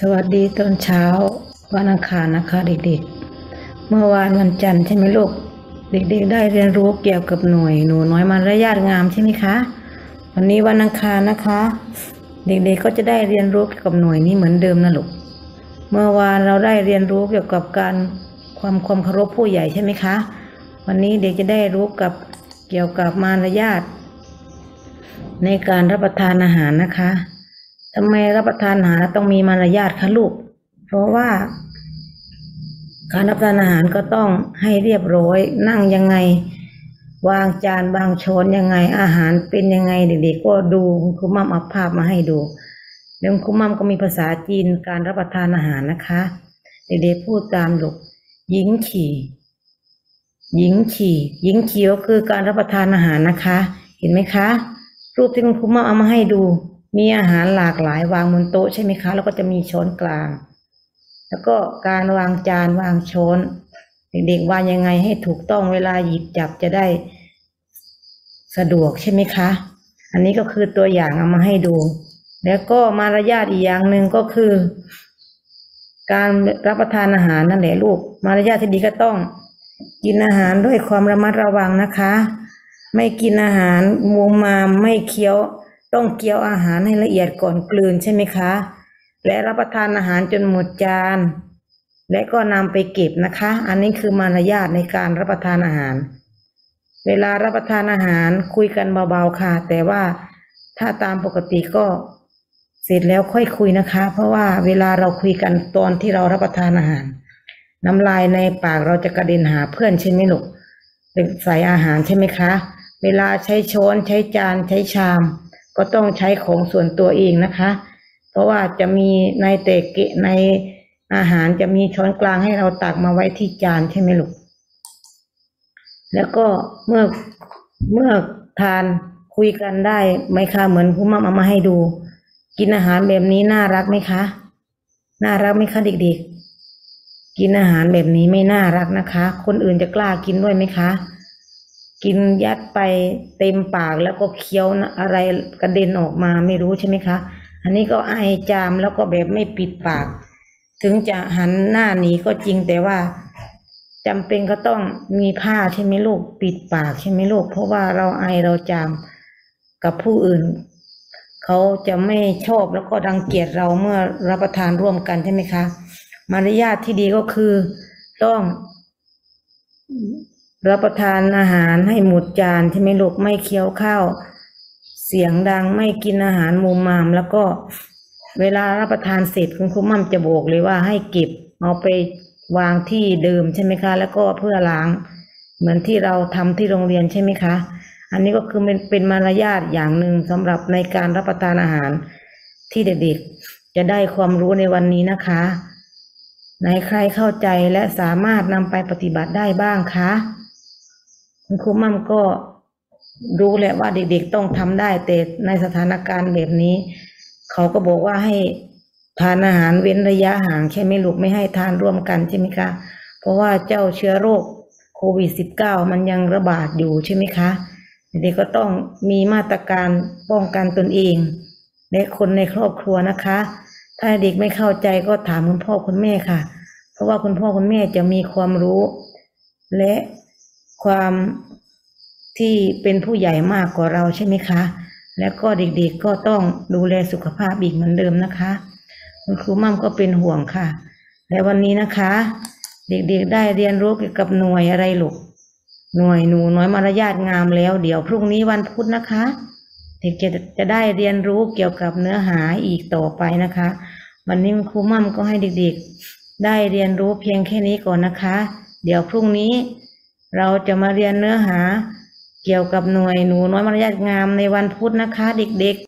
สวัสดีตอนเช้าวันอังคารนะคะเด็กๆ เมื่อวานวันจันทร์ใช่ไหมลูก เด็กๆ ได้เรียนรู้เกี่ยวกับหน่วยหนูน้อยมารยาทงามใช่ไหมคะ วันนี้วันอังคารนะคะ เด็กๆก็จะได้เรียนรู้เกี่ยวกับหน่วยนี้เหมือนเดิมนะลูก เมื่อวานเราได้เรียนรู้เกี่ยวกับการความความเคารพผู้ใหญ่ใช่ไหมคะ วันนี้เด็กจะได้รู้กับเกี่ยวกับมารยาทในการรับประทานอาหารนะคะ ทำไมรับประทานอาหารต้องมีมารยาทคะลูก เพราะว่า การรับประทานอาหารก็ต้องให้เรียบร้อย นั่งยังไง วางจานวางช้อนยังไง อาหารเป็นยังไงเด็กๆก็ดูคุณมั่มเอาภาพมาให้ดูเดี๋ยวคุณมั่มก็มีภาษาจีนการรับประทานอาหารนะคะ เด็กๆพูดตามลูกหญิงขี่หญิงขี่หญิงขี่ก็คือการรับประทานอาหารนะคะ เห็นไหมคะ รูปที่คุณครูมั่มเอามาให้ดู มีอาหารหลากหลายวางบนโต๊ะใช่ไหมคะ แล้วก็จะมีช้อนกลาง แล้วก็การวางจานวางช้อน เด็กๆวางยังไงให้ถูกต้องเวลาหยิบจับจะได้สะดวกใช่ไหมคะ อันนี้ก็คือตัวอย่างเอามาให้ดู แล้วก็มารยาทอีกอย่างหนึ่งก็คือ การรับประทานอาหารนั่นแหละลูก มารยาทที่ดีก็ต้องกินอาหารด้วยความระมัดระวังนะคะ ไม่กินอาหารมัวมามไม่เคี้ยว ต้องเคี้ยวอาหารให้ละเอียดก่อนกลืนใช่ไหมคะ และรับประทานอาหารจนหมดจาน และก็นำไปเก็บนะคะ อันนี้คือมารยาทในการรับประทานอาหาร เวลารับประทานอาหารคุยกันเบาๆค่ะ แต่ว่าถ้าตามปกติก็เสร็จแล้วค่อยคุยนะคะ เพราะว่าเวลาเราคุยกันตอนที่เรารับประทานอาหาร น้ำลายในปากเราจะกระเด็นหาเพื่อนใช่ไหมลูกเป็นใส่อาหารใช่ไหมคะ เวลาใช้ช้อนใช้จานใช้ชาม ก็ต้องใช้ของส่วนตัวเองนะคะ เพราะว่าจะมีในเตะเกะในอาหารจะมีช้อนกลางให้เราตักมาไว้ที่จานใช่ไหมลูก แล้วก็เมื่อเมื่อทานคุยกันได้ไหมคะเหมือนคุณมั่มเอามาให้ดู กินอาหารแบบนี้น่ารักไหมคะ น่ารักไหมคะเด็กๆ กินอาหารแบบนี้ไม่น่ารักนะคะ คนอื่นจะกล้ากินด้วยไหมคะ กินยัดไปเต็มปากแล้วก็เคี้ยวนะอะไรกระเด็นออกมาไม่รู้ใช่ไหมคะ อันนี้ก็ไอจามแล้วก็แบบไม่ปิดปาก ถึงจะหันหน้าหนีก็จริงแต่ว่าจำเป็นก็ต้องมีผ้าใช่ไหมลูกปิดปากใช่ไหมลูก เพราะว่าเราไอเราจามกับผู้อื่น เขาจะไม่ชอบแล้วก็รังเกียจเราเมื่อรับประทานร่วมกันใช่ไหมคะ มารยาทที่ดีก็คือต้อง รับประทานอาหารให้หมดจานใช่ไหมลูกไม่เคี้ยวข้าว เสียงดังไม่กินอาหารมุมมาม แล้วก็เวลารับประทานเสร็จคุณครูมั่มจะบอกเลยว่าให้เก็บเอาไปวางที่เดิมใช่ไหมคะ แล้วก็เพื่อล้าง เหมือนที่เราทำที่โรงเรียนใช่ไหมคะ อันนี้ก็คือเป็นเป็นมารยาทอย่างหนึ่งสำหรับในการรับประทานอาหารที่เด็กๆจะได้ความรู้ในวันนี้นะคะไหนใครเข้าใจและสามารถนำไปปฏิบัติได้บ้างคะ คุณครูมั่มก็รู้แหละว่าเด็กๆต้องทำได้ แต่ในสถานการณ์แบบนี้ เขาก็บอกว่าให้ทานอาหารเว้นระยะห่างใช่ไหมลูกไม่ให้ทานร่วมกันใช่ไหมคะเพราะว่าเจ้าเชื้อโรคโควิด -19 มันยังระบาดอยู่ใช่ไหมคะเด็กก็ต้องมีมาตรการป้องกันตนเอง และคนในครอบครัวนะคะ ถ้าเด็กไม่เข้าใจก็ถามคุณพ่อคุณแม่ค่ะ เพราะว่าคุณพ่อคุณแม่จะมีความรู้ และ ความที่เป็นผู้ใหญ่มากกว่าเราใช่ไหมคะ แล้วก็เด็กๆก็ต้องดูแลสุขภาพอีกเหมือนเดิมนะคะ คุณครูมั่มก็เป็นห่วงค่ะ และวันนี้นะคะ เด็กๆได้เรียนรู้เกี่ยวกับหน่วยอะไรลูกหน่วยหนูน้อยมารยาทงามแล้ว เดี๋ยวพรุ่งนี้วันพุธนะคะ เด็กจะจะได้เรียนรู้เกี่ยวกับเนื้อหาอีกต่อไปนะคะ วันนี้ครูมั่มก็ให้เด็กๆ ได้เรียนรู้เพียงแค่นี้ก่อนนะคะ เดี๋ยวพรุ่งนี้ เราจะมาเรียนเนื้อหาเกี่ยวกับหน่วยหนูน้อยมารยาทงามในวันพุธนะคะ เด็กๆ